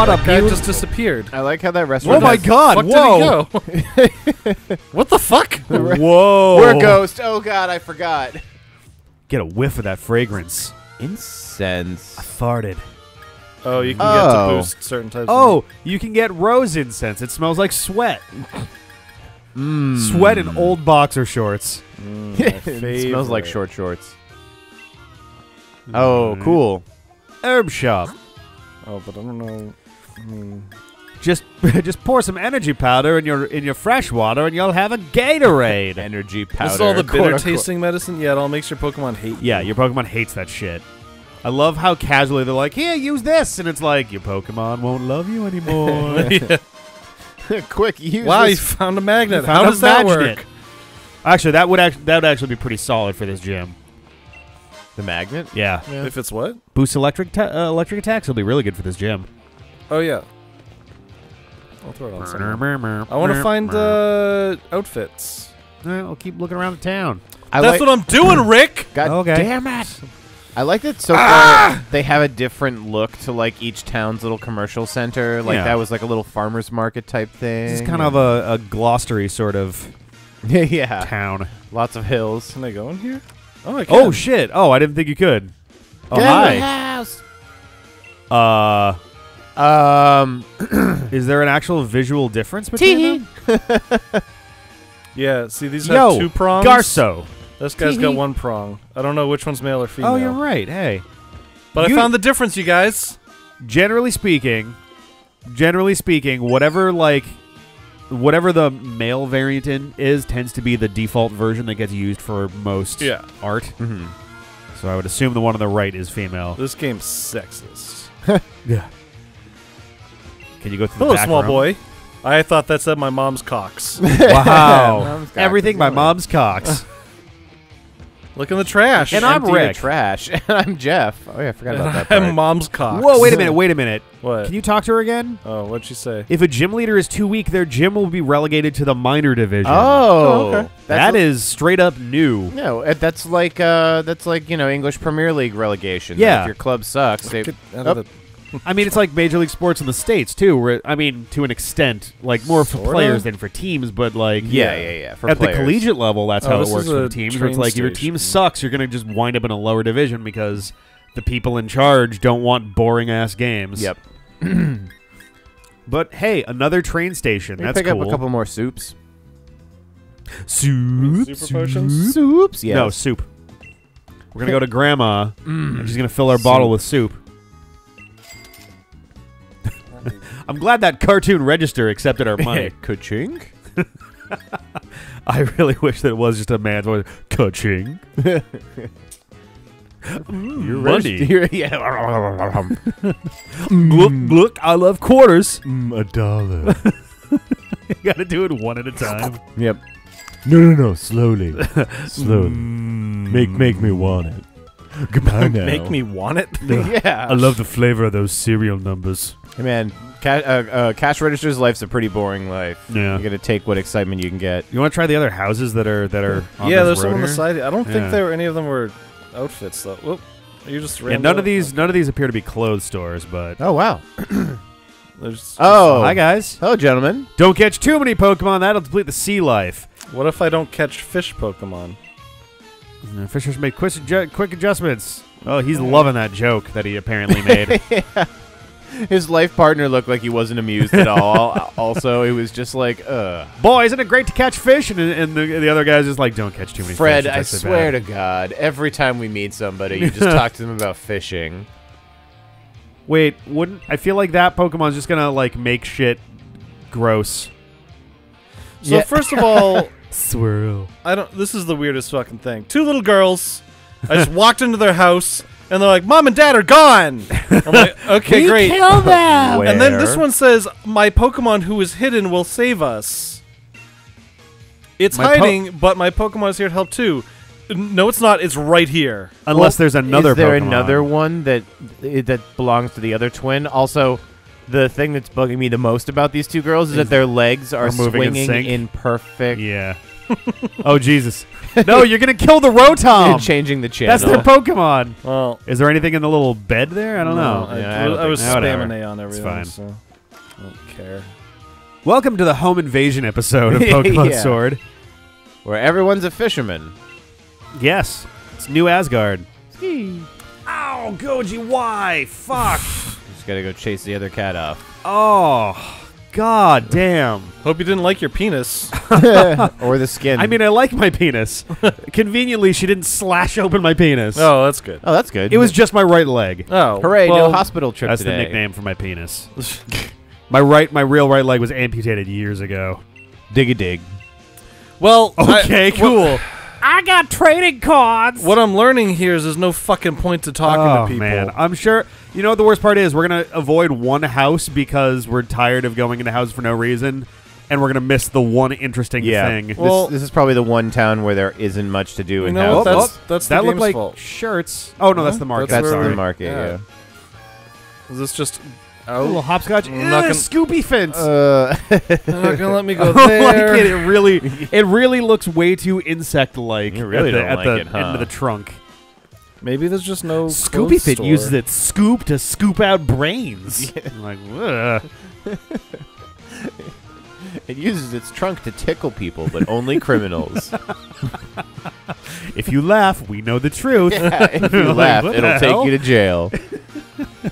What that a guy just disappeared. I like how that restaurant. Oh my god! Fuck Whoa! did he go? what the fuck? Whoa! We're a ghost. Oh god, I forgot. Get a whiff of that fragrance. Incense. I Farted. Oh, you can Oh. get to oh. boost certain types. Oh, you can get rose incense. It smells like sweat. Mmm. Sweat in old boxer shorts. Mmm, it smells like short shorts. Oh, mmm. cool. Herb shop. Oh, but I don't know. I mean, Just just pour some energy powder in your in your fresh water and you'll have a Gatorade. Energy powder. this is all the bitter tasting medicine. Yeah, it all makes your Pokemon hate. you. yeah, your Pokemon hates that shit. I love how casually they're like, "Here, use this," and it's like your Pokemon won't love you anymore. yeah. Quick, use Wow, you found a magnet. Found How does that magnet. work? Actually, that would act- that would actually be pretty solid for this gym. the magnet. Yeah, Yeah. If it's what? boost electric ta- uh, electric attacks it'll be really good for this gym. Oh yeah. I'll throw it on somewhere. I want to find uh, outfits. Alright, I'll keep looking around the town. I That's like, what I'm doing, Rick. God Okay. damn it! I like that so far they have a different look to like each town's little commercial center. Like Yeah. that was like a little farmers market type thing. This is kind of a, a Gloucery sort of yeah. yeah. town. Lots of hills. Can I go in here? Oh, I can. Oh shit! Oh, I didn't think you could. Oh Get in the hi. house. Uh, Um. is there an actual visual difference between them? Yeah. See, these Yo, have two prongs. Garso. This guy's got Tee-hee. one prong. I don't know which one's male or female. Oh, you're right. Hey, But You- I found the difference, you guys. generally speaking, generally speaking, whatever like whatever the male variant in is tends to be the default version that gets used for most Yeah. art. mhm. So I would assume the one on the right is female. This game's sexist. Yeah. Can you go through the Hello, back small room? boy. I thought that said my mom's cocks. Wow. Mom's cock Everything my by mom's cocks. Look in the trash. And I'm Empty your Rick. trash. and I'm Geoff. Oh yeah, I forgot about that. I'm mom's cocks. Whoa, wait a minute, wait a minute. What? Can you talk to her again? oh, what'd she say? If a gym leader is too weak, their gym will be relegated to the minor division. Oh, okay. that That's straight up new. No, uh, that's like uh, that's like you know English Premier League relegation. Yeah. if your club sucks, they, Get out Oh. of the- I mean, it's like Major League Sports in the States, too. Where, I mean, to an extent, like more for Sorta. players than for teams, but like yeah, yeah, yeah. For at players. the collegiate level, that's Oh, how it this works is for a the teams. Where it's train like if your team station. sucks, you're gonna just wind up in a lower division because the people in charge don't want boring ass games. Yep. But hey, another train station. Maybe That's pick cool. up a couple more soups. soup. Super potions? Soups, yeah. No soup. We're gonna go to Grandma, Mm. and she's gonna fill our bottle with soup. I'm glad that cartoon register accepted our money. Ka-chink? I really wish that it was just a man's voice. Ka-ching. You're. You're, yeah. Look, look, I love quarters. Mm, a dollar. you gotta do it one at a time. yep. No, no, no. Slowly. Slowly. Mm. Make make me want it. Goodbye now. Make me want it. yeah. I love the flavor of those cereal numbers. Hey, man, ca- uh, uh, cash register's life's a pretty boring life. Yeah. You're gonna take what excitement you can get. You want to try the other houses that are that are on yeah, this there's some on the here? side. I don't Yeah. think there were any of them were outfits though. Whoop. You just Yeah, none of these none of these appear to be clothes stores, but Oh wow. There's Oh. hi guys. Hello, gentlemen. Don't catch too many Pokemon. That'll deplete the sea life. What if I don't catch fish Pokemon? Uh, Fisher's made quick, adju- quick adjustments. Oh, he's loving that joke that he apparently made. His life partner looked like he wasn't amused at all. also, it was just like, uh. Boy, isn't it great to catch fish? And, and the, the other guy's just like, don't catch too many Fred, fish. I swear to God, every time we meet somebody, you just talk to them about fishing. Wait, wouldn't I feel like that Pokemon's just gonna like make shit gross? So Yeah. first of all, Swirl. I don't. This is the weirdest fucking thing. Two little girls. I just walked into their house and they're like, "Mom and Dad are gone." I'm like, "Okay, great." them. And then this one says, "My Pokemon who is hidden will save us." It's My po- hiding, but my Pokemon is here to help too. No, it's not. It's right here. Unless there's another Is there Pokemon. another one that that belongs to the other twin? Also, the thing that's bugging me the most about these two girls is that their legs are, Are moving in swinging sync? in perfect Yeah. oh Jesus! No, you're gonna kill the Rotom. changing the channel. That's their Pokemon. Well, Is there anything in the little bed there? I don't know. I, Yeah, I don't I was think so. Whatever. spamming A on everything. fine. So I don't care. Welcome to the home invasion episode of Pokemon Yeah. Sword. Where everyone's a fisherman. Yes, it's New Asgard. Ski. Ow, Goji, why? Fuck. Just gotta go chase the other cat off. oh, god damn. Hope you didn't like your penis. or the skin. I mean, I like my penis. Conveniently, she didn't slash open my penis. oh, that's good. oh, that's good. It was just my right leg. Oh, hooray! well, no hospital trip That's today. the nickname for my penis. my right, my real right leg was amputated years ago. Dig a dig. Well, Okay, what- cool. I got trading cards. What I'm learning here is there's no fucking point to talking oh, to people. man, I'm sure. You know what the worst part is? We're gonna avoid one house because we're tired of going into houses for no reason, and we're gonna miss the one interesting Yeah. thing. This, Well- this is probably the one town where there isn't much to do You in know what? houses. That's oh, that's that looked like fault. shirts. Oh no, that's the market. That's where Sorry. the market. yeah. Yeah. Is this just A little hopscotch. Not Ugh, gonna- Scoopy fence. Uh, They're not gonna let me go there. like it. It really, it really looks way too insect-like. You really at the, don't at like the it, huh? end of the trunk. Maybe there's just no Scoopy clothes Fit store. uses its scoop to scoop out brains. I'm like, ugh. it uses its trunk to tickle people, but only criminals. if you laugh, we know the truth. If you Like, laugh, what it'll take you to jail.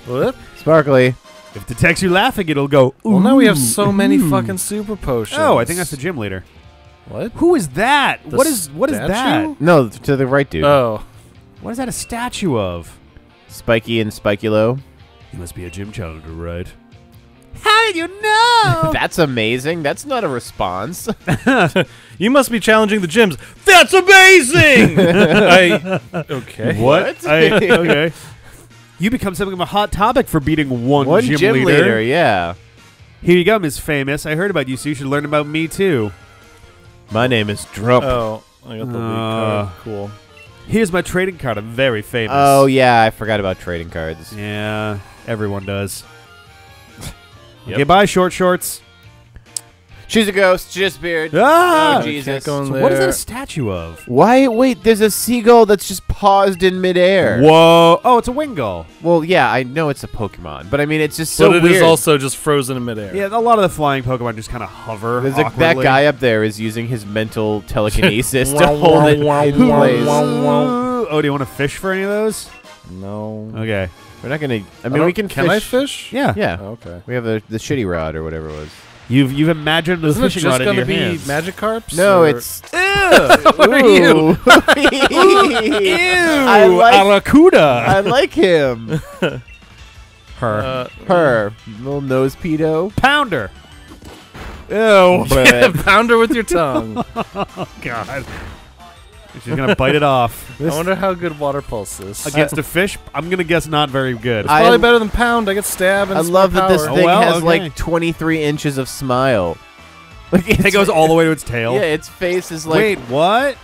What? Sparkly. If it detects you laughing, it'll go. Ooh, Well, now we have so many ooh. fucking super potions. Oh, I think that's the gym leader. What? Who is that? The what is what is statue? that? No, to the right, dude. Oh, What is that a statue of? Spiky and Spikulo. He must be a gym challenger, right? How did you know? That's amazing. That's not a response. you must be challenging the gyms. That's amazing. I okay. What? I, okay. You become something of a hot topic for beating one, One gym, gym, leader. leader. yeah. Here you go, Miss Famous. I heard about you, so you should learn about me too. My name is Drump. Oh, I got the Uh, card. Cool. Here's my trading card. I'm very famous. Oh yeah, I forgot about trading cards. yeah, everyone does. Yep. Okay, bye, short shorts. She's a ghost. Just beard. Ah! Oh, Jesus. Can't go in So what is that a statue of? Why? Wait, there's a seagull that's just paused in midair. Whoa! Oh, it's a Wingull. Well, yeah, I know it's a Pokemon, but I mean, it's just so but it is weird. also just frozen in midair. Yeah, a lot of the flying Pokemon just kind of hover. There's a, that guy up there is using his mental telekinesis to hold it wow, in place. Oh, do you want to fish for any of those? No. Okay. We're not gonna. I I mean, don't- we can. Can fish. I fish? Yeah. Yeah, Oh, okay. we have the the shitty rod or whatever it was. You've you've imagined the Isn't it fishing just rod in gonna your be hands. magic carps? No, or- it's. what are you? Ew! I like- Arrokuda. I like him. Her Uh, Her little nose pedo. pounder. Ew! But pounder with your tongue. God. She's gonna bite it off I wonder how good water pulse is. against a fish. I'm gonna guess not very good. I- Probably better than pound. I get stabbed. And I love more that this power. thing well, has okay. like 23 inches of smile. Like it goes all the way to its tail. Yeah, its face is like. Wait, what?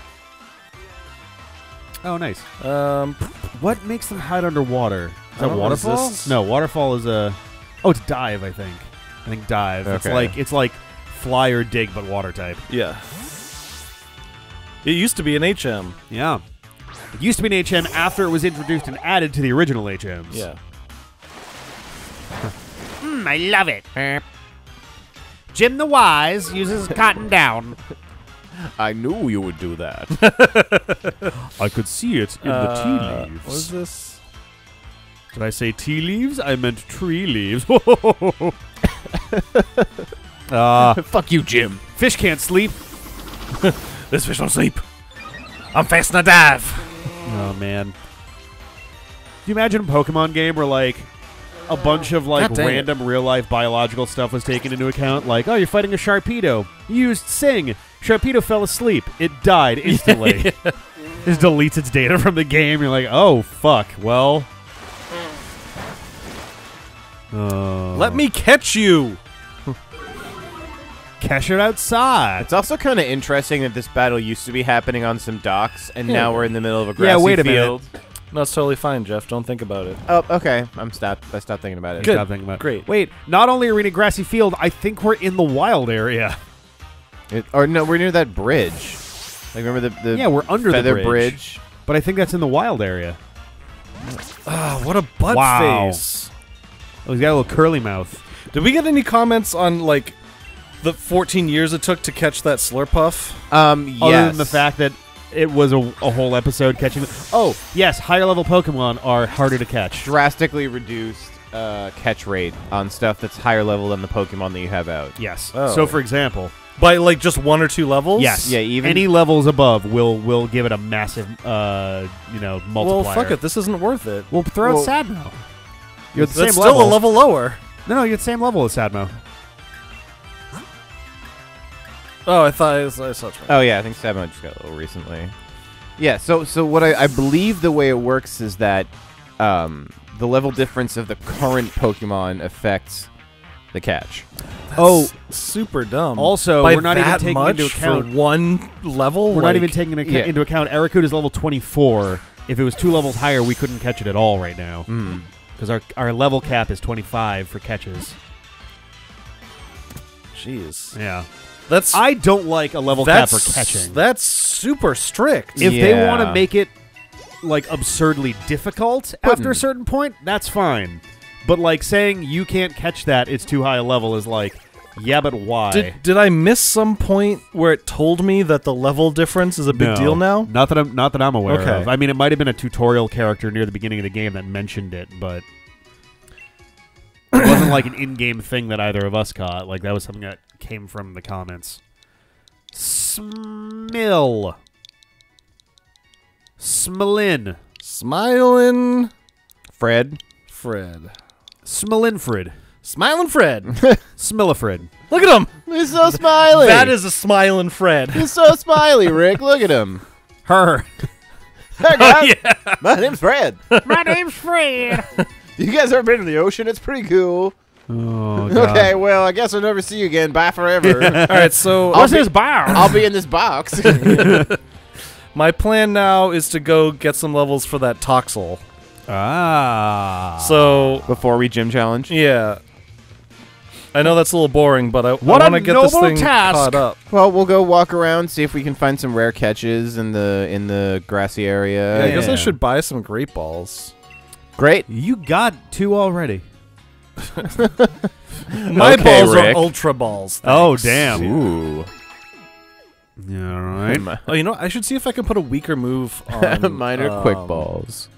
Oh, nice. Um, What makes them hide underwater? Is I that don't waterfall? is this- No, waterfall is a. Oh, it's dive. I think. I think dive. It's Okay. like it's like fly or dig, but water type. yeah. It used to be an HM. Yeah. It used to be an HM after it was introduced and added to the original HMs. Yeah. Mm, I love it. Jim the Wise uses cotton down. I knew you would do that. I could see it in Uh, the tea leaves. What is this? Did I say tea leaves? I meant tree leaves. Ah, Fuck you, Jim. fish can't sleep. This fish don't sleep. I'm fast a dive. Oh man. Can you imagine a Pokemon game where like a bunch of like it. random real life biological stuff was taken into account? Like, oh, you're fighting a Sharpedo. You used Sing. Sharpedo fell asleep. It died instantly. Just deletes its data from the game. You're like, oh fuck. Well. Uh, Let me catch you. Catch it outside. It's also kind of interesting that this battle used to be happening on some docks, and now we're in the middle of a grassy field. Yeah, wait a minute. field. No, it's totally fine, Geoff. Don't think about it. Oh, okay. I'm stopped. I stopped thinking about it. Good. Stop thinking about it. Great. Wait, not only are we in a grassy field, I think we're in the wild area. It- or no, we're near that bridge. Like remember the, the yeah, we're under the bridge, but I think that's in the wild area. Ah, what a butt Wow. face. Oh, he's got a little curly mouth. Did we get any comments on like the 14 years it took to catch that Slurpuff? Um, yes. Other than the fact that it was a, a whole episode catching. The, oh, yes, higher level Pokemon are harder to catch. drastically reduced uh, catch rate on stuff that's higher level than the Pokemon that you have out. Yes. Oh. So, for example, By like just one or two levels? yes, Yeah, even- any levels above will will give it a massive, uh, you know, multiplier. Well, fuck it. This isn't worth it. We'll throw Well- out Sadmo. You're at the That's same still level. a level lower. No, no, you're at the same level as Sadmo. Oh, I thought I, was, I saw it. Oh yeah, I think Sabmo just got a little recently. Yeah, so so what I, I believe the way it works is that um, the level difference of the current Pokemon affects the catch. Oh, super dumb. also, By we're not even taking into account. one level. We're not even taking into, yeah. into account. Arakud is level 24. If it was two levels higher, we couldn't catch it at all right now Mm. because our our level cap is 25 for catches. Jeez, Yeah, that's I don't like a level that's cap for catching. That's super strict. if they want to make it like absurdly difficult after a certain point, that's fine. But like saying you can't catch that, it's too high a level is like, yeah, but why? Did did I miss some point where it told me that the level difference is a big No. deal now? Not that I'm not that I'm aware Okay. of. I mean, it might have been a tutorial character near the beginning of the game that mentioned it, but it wasn't like an in-game thing that either of us caught. Like that was something that came from the comments. Smill. Smilin. Smiling Fred, Fred. Smilinfrid. Smiling Fred. Smillifrid. Look at him. he's so smiley. That is a smiling Fred. he's so smiley, Rick. Look at him. Her. Hey guys, oh, my name's Fred. My name's Fred. You guys ever been in the ocean? It's pretty cool. Oh, God. Okay, well, I guess I'll never see you again. Bye forever. All right, so What's be- his bar? I'll be in this box. my plan now is to go get some levels for that Toxel. ah. So Before we gym challenge. yeah, I know that's a little boring, but I, What I a want to get this noble thing task. caught up. Well, we'll go walk around, see if we can find some rare catches in the in the grassy area. Yeah, I guess I should buy some great balls. Great. you got two already. My Okay, balls Rick. are ultra balls. Oh, damn. Ooh. Yeah, all right. Oh, you know, I should see if I can put a weaker move on. Mine are quick um, balls.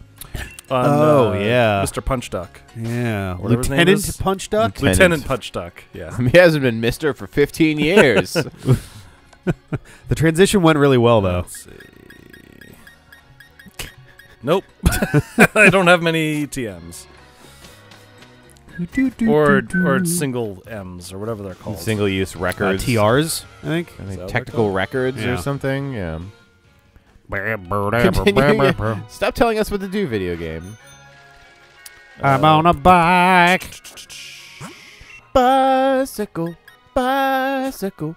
On, Oh, uh, yeah. Mr. Punch Duck, Yeah. Whatever his name Lieutenant is. Punch Duck? Lieutenant. Lieutenant Punch Duck. Yeah. He hasn't been Mister for 15 years. The transition went really well, though. Let's see. Nope. I don't have many TMs or or single M's or whatever they're called. Single use Uh, records. TRs, I think. I think technical records Yeah. or something. Yeah. I'm Stop telling us what to do, video game. I'm uh, on a bike. Bicycle, bicycle.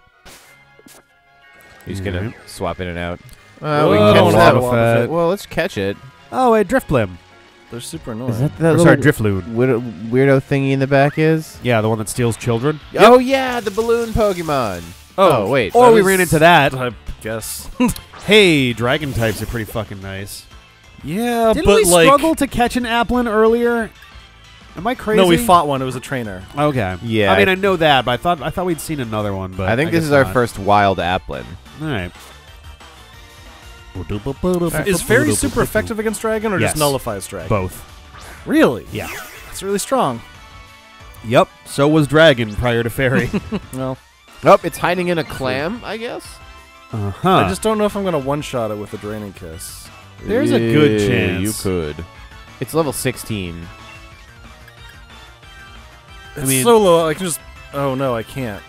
He's gonna swap in and out. Uh, we can don't catch wanna that. walk it. Well, let's catch it. Oh, a Drifblim. They're super annoying. Is that that Or little sorry, Drifloon. weirdo, weirdo thingy in the back is? Yeah, the one that steals children. Oh yeah, the balloon Pokemon. Oh, wait. Or that we is- ran into that. I guess. Hey, dragon types are pretty fucking nice. yeah, Didn't but we like struggle to catch an Applin earlier? Am I crazy? no, we fought one. It was a trainer. Okay. Yeah. I mean, I know that, but I thought I thought we'd seen another one. But I think this guess is our not. first wild Applin. All right. Is fairy super effective against dragon or Yes. just nullifies dragon? Both. Really? Yeah. That's really strong. Yep. So was dragon prior to fairy. Well, Oh, it's hiding in a clam, I guess. uh huh. I just don't know if I'm gonna one shot it with a draining kiss. There's a good chance. you could. It's level 16. It's mean- so low. I can just. Oh no, I can't.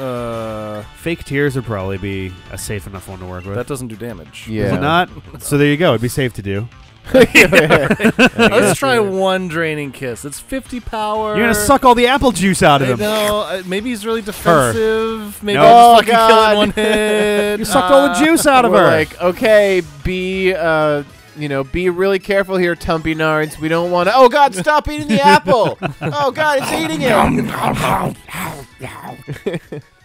Uh, fake tears would probably be a safe enough one to work with. that doesn't do damage. Is Yeah. it not? So there you go. It'd be safe to do. Let's try one draining kiss. It's 50 power. You're gonna suck all the apple juice out of I him. know. uh, Maybe he's really defensive. Maybe No. I'll Oh, just fucking kill it in God. one hit. You sucked all the Uh, juice out of We're her. like, okay, be uh, you know, be really careful here, Tumpy Nards. We don't want to. Oh God, stop eating the apple! Oh God, it's eating it no.